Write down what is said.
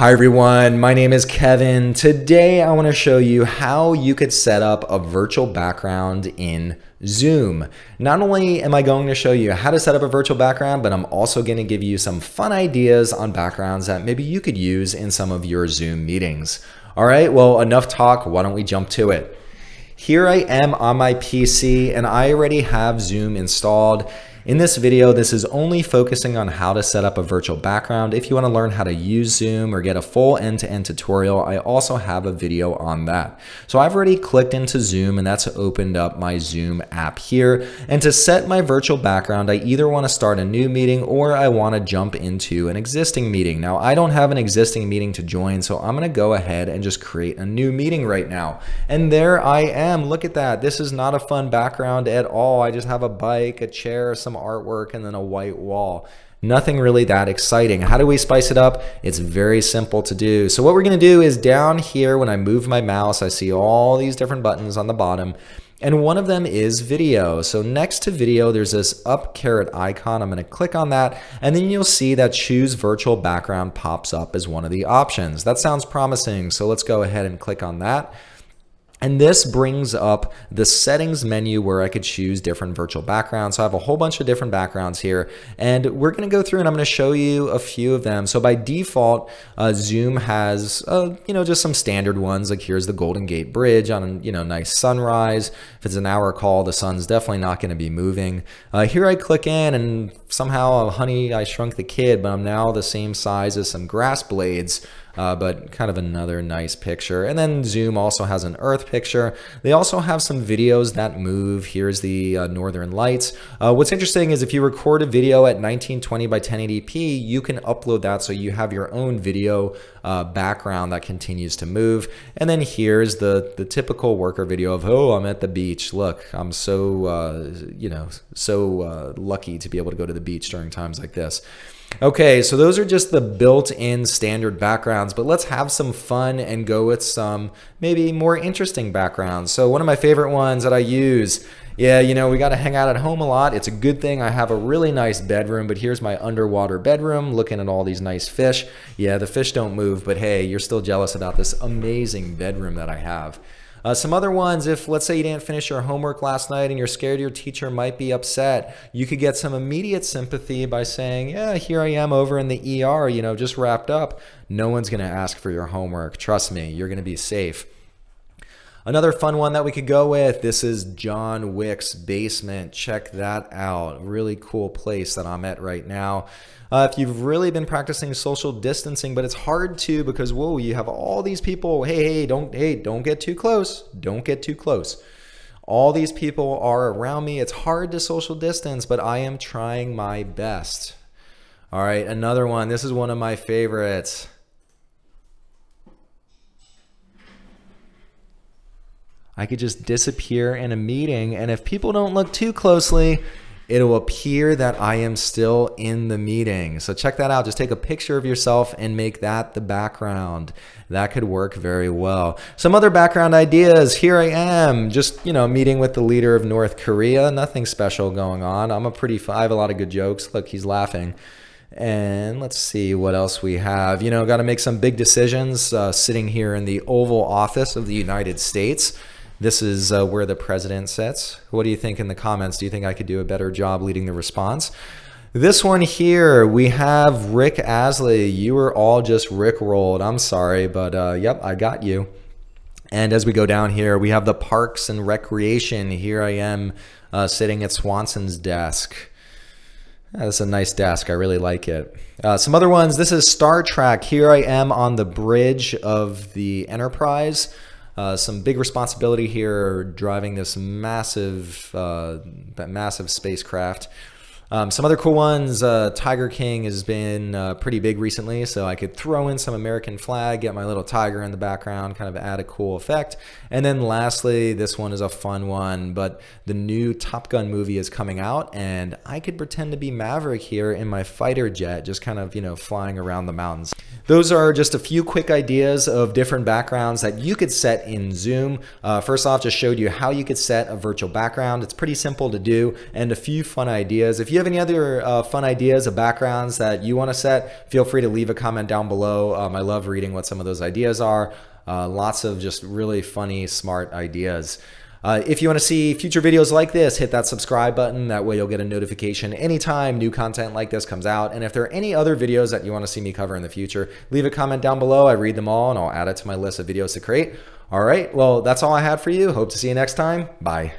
Hi everyone, my name is Kevin. Today I want to show you how you could set up a virtual background in Zoom. Not only am I going to show you how to set up a virtual background, but I'm also going to give you some fun ideas on backgrounds that maybe you could use in some of your Zoom meetings. All right, well, enough talk. Why don't we jump to it? Here I am on my PC and I already have Zoom installed. In this video, this is only focusing on how to set up a virtual background. If you want to learn how to use Zoom or get a full end-to-end -end tutorial, I also have a video on that. So I've already clicked into Zoom and that's opened up my Zoom app here. And to set my virtual background, I either want to start a new meeting or I want to jump into an existing meeting. Now, I don't have an existing meeting to join, so I'm going to go ahead and just create a new meeting right now. And there I am. Look at that. This is not a fun background at all. I just have a bike, a chair, some some artwork and then a white wall. Nothing really that exciting. How do we spice it up? It's very simple to do. So what we're gonna do is down here, when I move my mouse, I see all these different buttons on the bottom and one of them is video. So next to video, there's this up caret icon. I'm gonna click on that, and then you'll see that choose virtual background pops up as one of the options. That sounds promising, so let's go ahead and click on that. And this brings up the settings menu where I could choose different virtual backgrounds. So I have a whole bunch of different backgrounds here and we're gonna go through and I'm gonna show you a few of them. So by default, uh, Zoom has, uh, you know, just some standard ones. Like here's the Golden Gate Bridge on, you know, nice sunrise. If it's an hour call, the sun's definitely not gonna be moving. Uh, here I click in and somehow, honey, I shrunk the kid, but I'm now the same size as some grass blades uh, but kind of another nice picture. And then Zoom also has an Earth picture. They also have some videos that move. Here's the uh, Northern Lights. Uh, what's interesting is if you record a video at 1920 by 1080p, you can upload that so you have your own video uh, background that continues to move. And then here's the, the typical worker video of, oh, I'm at the beach. Look, I'm so, uh, you know, so uh, lucky to be able to go to the beach during times like this. Okay, so those are just the built-in standard backgrounds, but let's have some fun and go with some maybe more interesting backgrounds. So one of my favorite ones that I use, yeah, you know, we got to hang out at home a lot. It's a good thing I have a really nice bedroom, but here's my underwater bedroom looking at all these nice fish. Yeah, the fish don't move, but hey, you're still jealous about this amazing bedroom that I have. Uh, some other ones, if let's say you didn't finish your homework last night and you're scared your teacher might be upset, you could get some immediate sympathy by saying, yeah, here I am over in the ER, you know, just wrapped up. No one's going to ask for your homework. Trust me, you're going to be safe. Another fun one that we could go with, this is John Wick's basement. Check that out. Really cool place that I'm at right now. Uh, if you've really been practicing social distancing, but it's hard to because whoa, you have all these people. Hey, hey, don't, hey, don't get too close. Don't get too close. All these people are around me. It's hard to social distance, but I am trying my best. All right, another one. This is one of my favorites. I could just disappear in a meeting, and if people don't look too closely, it'll appear that I am still in the meeting. So check that out. Just take a picture of yourself and make that the background. That could work very well. Some other background ideas. Here I am, just, you know, meeting with the leader of North Korea. Nothing special going on. I'm a pretty, I have a lot of good jokes. Look, he's laughing. And let's see what else we have. You know, got to make some big decisions uh, sitting here in the Oval Office of the United States. This is uh, where the president sits. What do you think in the comments? Do you think I could do a better job leading the response? This one here, we have Rick Astley. You were all just Rick rolled. I'm sorry, but uh, yep, I got you. And as we go down here, we have the Parks and Recreation. Here I am uh, sitting at Swanson's desk. That's a nice desk. I really like it. Uh, some other ones. This is Star Trek. Here I am on the bridge of the Enterprise. Uh, some big responsibility here driving this massive, uh, massive spacecraft. Um, some other cool ones, uh, Tiger King has been uh, pretty big recently, so I could throw in some American flag, get my little tiger in the background, kind of add a cool effect. And then lastly, this one is a fun one, but the new Top Gun movie is coming out, and I could pretend to be Maverick here in my fighter jet, just kind of, you know, flying around the mountains. Those are just a few quick ideas of different backgrounds that you could set in Zoom. Uh, first off, just showed you how you could set a virtual background. It's pretty simple to do, and a few fun ideas. If you have any other uh, fun ideas of backgrounds that you want to set, feel free to leave a comment down below. Um, I love reading what some of those ideas are. Uh, lots of just really funny, smart ideas. Uh, if you want to see future videos like this, hit that subscribe button. That way you'll get a notification anytime new content like this comes out. And if there are any other videos that you want to see me cover in the future, leave a comment down below. I read them all and I'll add it to my list of videos to create. All right, well, that's all I had for you. Hope to see you next time. Bye.